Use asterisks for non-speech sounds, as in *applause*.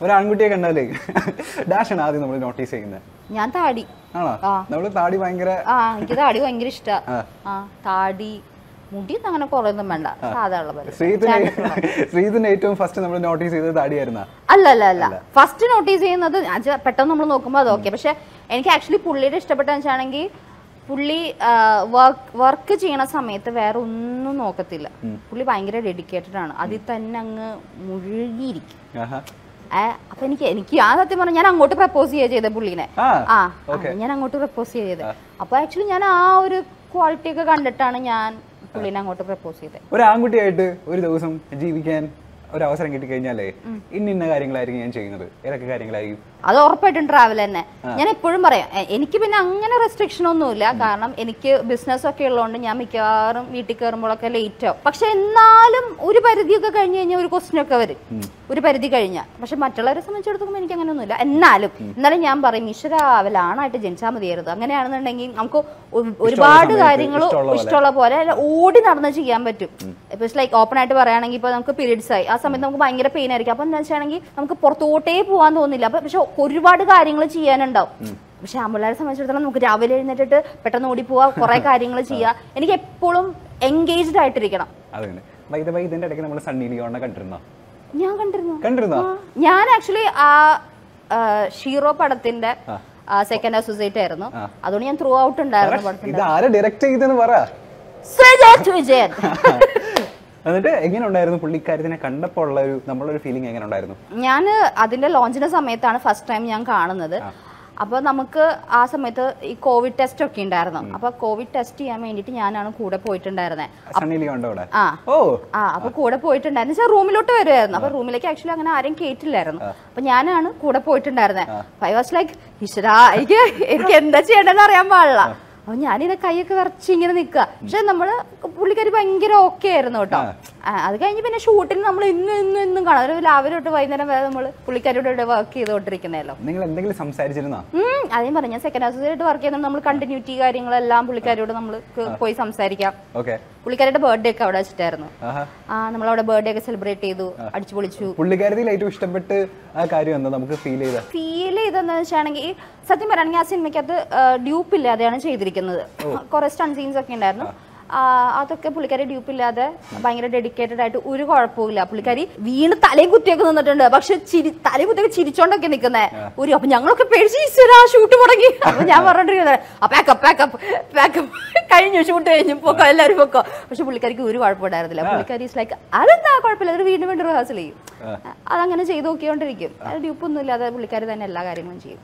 ഒരു ആൺകുട്ടിയെ കണ്ടാലേ ഡാഷ് ആണ് ആദ്യം നമ്മൾ നോട്ടീസ് ചെയ്യുന്നത് ഞാൻ താടി. ആണോ? ആ. നമ്മൾ താടി ഭയങ്കര ആ എനിക്ക് താടി ഭയങ്കര ഇഷ്ടാ. ആ. ആ താടി മുടി അങ്ങനെ കുറയൊന്നും വേണ്ട. സാധാരണ ഏറ്റവും ഫസ്റ്റ് നമ്മൾ നോട്ടീസ് ചെയ്തത് താടിയായിരുന്ന? അല്ല അല്ല അല്ല. ഫസ്റ്റ് നോട്ടീസ് ചെയ്യുന്നത് പെട്ടെന്ന് നമ്മൾ നോക്കുമ്പോൾ അത് ഓക്കെ പക്ഷെ എനിക്ക് ആക്ച്വലി പുള്ളിയുടെ ഇഷ്ടപ്പെട്ട വെച്ചാണെങ്കിൽ പുള്ളി വർക്ക് വർക്ക് ചെയ്യണ സമയത്ത് വേറെ ഒന്നും നോക്കത്തില്ല. പുള്ളി ഭയങ്കര ഡെഡിക്കേറ്റഡ് ആണ്. അതിൽ തന്നെ അങ്ങ് മുഴുകിയിരിക്കും. അപ്പൊ എനിക്ക് എനിക്ക് ആ സത്യം പറഞ്ഞാൽ ഞാൻ അങ്ങോട്ട് പ്രപ്പോസ് ചെയ്യുക ചെയ്തത് പുള്ളിനെ. ആ ഞാൻ അങ്ങോട്ട് പ്രപ്പോസ് ചെയ്തത് അപ്പൊ ആക്ച്വലി ഞാൻ ആ ഒരു ക്വാളിറ്റി ഒക്കെ കണ്ടിട്ടാണ് ഞാൻ പുള്ളിനെ അങ്ങോട്ട് പ്രപ്പോസ് ചെയ്തത് ഒരു ആൺകുട്ടിയായിട്ട് ഒരു ദിവസം ജീവിക്കാൻ ഒരു അവസരം കിട്ടിക്കഴിഞ്ഞാലേ ഇന്ന ഇന്ന കാര്യങ്ങളായിരിക്കും ഞാൻ ചെയ്യുന്നത്. ഏതൊക്കെ കാര്യങ്ങളായിരിക്കും? അത് ഉറപ്പായിട്ടും ട്രാവൽ തന്നെ. ഞാൻ എപ്പോഴും പറയാം എനിക്ക് പിന്നെ അങ്ങനെ റെസ്ട്രിക്ഷൻ ഒന്നുമില്ല. കാരണം എനിക്ക് ബിസിനസ് ഒക്കെ ഉള്ളതുകൊണ്ട് ഞാൻ മിക്കവാറും വീട്ടിൽ കയറുമ്പോഴൊക്കെ ലേറ്റ് ആവും. പക്ഷെ എന്നാലും ഒരു പരിധിയൊക്കെ കഴിഞ്ഞ് കഴിഞ്ഞാൽ ഒരു ക്വസ്റ്റ്യൻ ഒക്കെ വരും. ഒരു പരിധി കഴിഞ്ഞാൽ പക്ഷെ മറ്റുള്ളവരെ സംബന്ധിച്ചിടത്തോളം എനിക്ക് അങ്ങനെ ഒന്നുമില്ല. എന്നാലും എന്നാലും ഞാൻ പറയും ഈശ്വര അവലാണായിട്ട് ജനിച്ചാൽ മതിയായിരുന്നു. അങ്ങനെയാണെന്നുണ്ടെങ്കിൽ നമുക്ക് ഒരുപാട് കാര്യങ്ങൾ ഇഷ്ടമുള്ള പോലെ. ഓടി നടന്ന് ചെയ്യാൻ പറ്റും. ഇപ്പൊ ലൈക്ക് ഓപ്പൺ ആയിട്ട് പറയുകയാണെങ്കിൽ ഇപ്പൊ നമുക്ക് പീരീഡ്സ് ആയി. ആ സമയത്ത് നമുക്ക് ഭയങ്കര പെയിൻ ആയിരിക്കും. അപ്പൊ എന്താ വെച്ചാണെങ്കിൽ നമുക്ക് പുറത്തോട്ടേ പോകാൻ തോന്നില്ല അപ്പൊ പക്ഷെ ഒരുപാട് കാര്യങ്ങൾ ചെയ്യാനുണ്ടാവും. പക്ഷെ ആമ്പിള്ളേരെ സംബന്ധിച്ചിടത്തോളം നമുക്ക് രാവിലെ എഴുന്നേറ്റിട്ട് പെട്ടെന്ന് ഓടി പോവാ കുറെ *laughs* കാര്യങ്ങൾ ചെയ്യാ. എനിക്ക് എപ്പോഴും എൻഗേജ്ഡ് ആയിട്ടിരിക്കണം. ഇതിന്റെ ഇടയ്ക്ക് നമ്മൾ സണ്ണി കണ്ടിരുന്നോ? ഞാൻ കണ്ടിരുന്നു? കണ്ടിരുന്നോ? ഞാൻ ആക്ച്വലി ആ ഷീറോ പടത്തിന്റെ സെക്കൻഡ് അസോസിയേറ്റ് ആയിരുന്നു. അതുകൊണ്ട് ഞാൻ ത്രൂ ഔട്ട് ഉണ്ടായിരുന്നു ഡയറക്റ്റ് വിജയൻ *laughs* എന്നിട്ട് എങ്ങനെ ഉണ്ടായിരുന്നു പുള്ളിക്കാരത്തിനെ കണ്ടപ്പോൾ ഉള്ള ഒരു നമ്മളൊരു ഫീലിംഗ് എങ്ങനെ ഉണ്ടായിരുന്നു ഞാൻ അതിന്റെ ലോഞ്ചിന്റെ സമയത്താണ് ഫസ്റ്റ് ടൈം ഞാൻ കാണുന്നത്. അപ്പൊ നമുക്ക് ആ സമയത്ത് ഈ കോവിഡ് ടെസ്റ്റ് ഒക്കെ ഉണ്ടായിരുന്നു. അപ്പൊ കോവിഡ് ടെസ്റ്റ് ചെയ്യാൻ വേണ്ടിയിട്ട് ഞാനാണ് കൂടെ പോയിട്ടുണ്ടായിരുന്നത് ആ ഓ. ആ അപ്പൊ കൂടെ പോയിട്ടുണ്ടായിരുന്നു. വെച്ചാൽ റൂമിലോട്ട് വരുമായിരുന്നു അപ്പൊ റൂമിലേക്ക് ആക്ച്വലി അങ്ങനെ ആരും കേട്ടില്ലായിരുന്നു അപ്പൊ ഞാനാണ് കൂടെ പോയിട്ടുണ്ടായിരുന്നത് ഐ വാസ് ലൈക്ക് ഈശ്വരാ എനിക്ക് എനിക്ക് എന്താ ചെയ്യേണ്ടതെന്ന് അറിയാൻ പാടില്ല. അപ്പൊ ഞാനിത് കൈയൊക്കെ വിറച്ച് ഇങ്ങനെ നിക്കുക പക്ഷെ നമ്മൾ പുള്ളിക്കാരി ഭയങ്കര ഓക്കെ ആയിരുന്നു കേട്ടോ. അത് കഴിഞ്ഞ് പിന്നെ ഷൂട്ടിന് നമ്മൾ ഇന്നും ഇന്നും ഇന്നും കാണാം. ഒരു രാവിലെ തൊട്ട് വൈകുന്നേരം വരെ നമ്മൾ പുള്ളിക്കാരിയുടെ വർക്ക് ചെയ്തുകൊണ്ടിരിക്കുന്നതല്ലോ. നിങ്ങൾ എന്തെങ്കിലും സംസാരിച്ചിരുന്നോ? അതേ പറഞ്ഞു. സെക്കൻഡ് സെക്കൻഡ് ആയിട്ട് വർക്ക് ചെയ്യുന്ന നമ്മൾ കണ്ടിന്യൂറ്റി കാര്യങ്ങളെല്ലാം പുള്ളിക്കാരിയോട് നമ്മൾ പോയി സംസാരിക്കാം. ഓക്കെ പുള്ളിക്കാരുടെ ബർത്ത്ഡേ ഒക്കെ അവിടെ വെച്ചിട്ടായിരുന്നു. നമ്മൾ അവിടെ ബർത്ത്ഡേ ഒക്കെ സെലിബ്രേറ്റ് ചെയ്തു അടിച്ചു പൊളിച്ചു. പുള്ളിക്കാരത്തിൽ ഏറ്റവും ഇഷ്ടപ്പെട്ട് ആ കാര്യം എന്താ നമുക്ക് ഫീൽ ചെയ്ത? ഫീൽ ചെയ്തെന്ന് വെച്ചാണെങ്കിൽ സത്യം പറയുകയാണെങ്കിൽ ആ സിനിമയ്ക്കകത്ത് ഡ്യൂപ്പ് ഇല്ലാതെയാണ് ചെയ്തിരിക്കുന്നത്. കുറെ സ്റ്റൺ സീൻസ് ഒക്കെ ഉണ്ടായിരുന്നു. അതൊക്കെ പുള്ളിക്കാരി ഡ്യൂപ്പ് ഇല്ലാതെ ഭയങ്കര ഡെഡിക്കേറ്റഡ് ആയിട്ട് ഒരു കുഴപ്പമില്ല പുള്ളിക്കാരി വീണ് തലയും കുത്തിയൊക്കെ നിന്നിട്ടുണ്ട്. പക്ഷെ ചിരി തലയും കുത്തിയൊക്കെ ചിരിച്ചോണ്ടൊക്കെ നിൽക്കുന്നേ ഒരു അപ്പൊ ഞങ്ങളൊക്കെ പേടിച്ച് ഈശ്വരാ ഷൂട്ട് മുടങ്ങി. അപ്പൊ ഞാൻ പറഞ്ഞോണ്ടിരിക്കുന്നത് pack up pack up pack up കഴിഞ്ഞു ഷൂട്ട് കഴിഞ്ഞു. പൊക്കോ എല്ലാവരും പൊക്കോ. പക്ഷെ പുള്ളിക്കാരിക്ക് ഒരു കുഴപ്പമുണ്ടായിരുന്നില്ല. പുള്ളിക്കാരി ലൈക്ക് അതെന്താ? കുഴപ്പമില്ല. അതൊരു വീണ്ടും വീണ്ടും റിഹേഴ്സൽ ചെയ്യും. അതങ്ങനെ ചെയ്ത് നോക്കിക്കൊണ്ടിരിക്കും. ഡ്യൂപ്പ് ഒന്നും ഇല്ലാതെ പുള്ളിക്കാരി തന്നെ എല്ലാ കാര്യങ്ങളും ചെയ്യും.